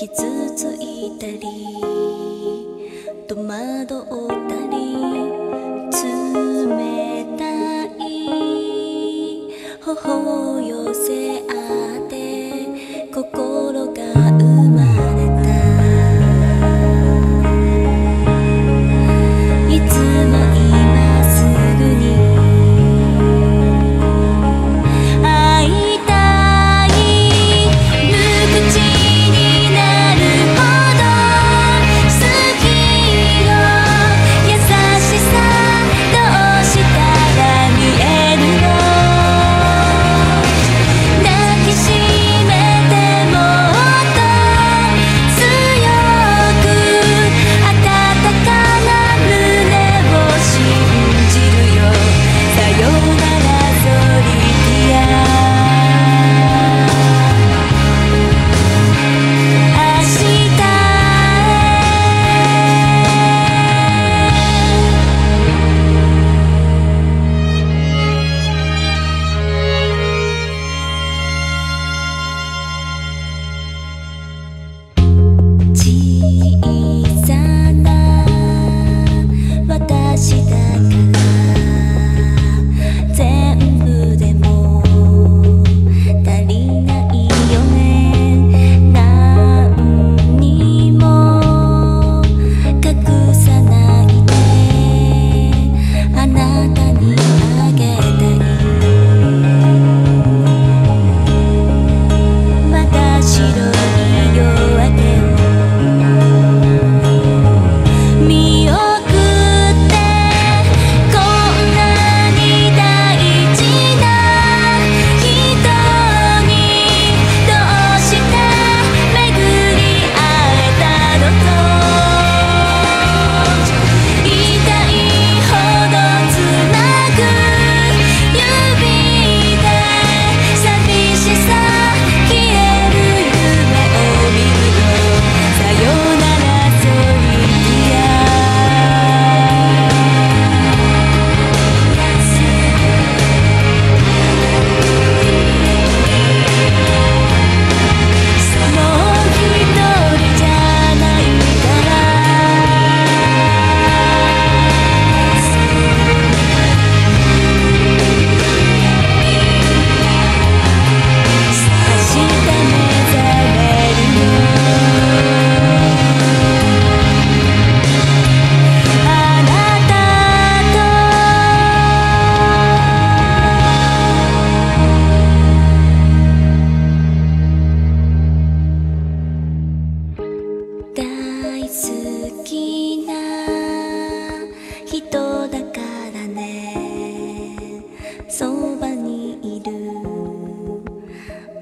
傷ついたり戸惑う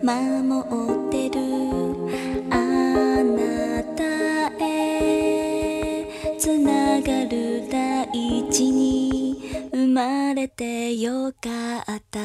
守ってる。あなたへつながる大地に生まれてよかった。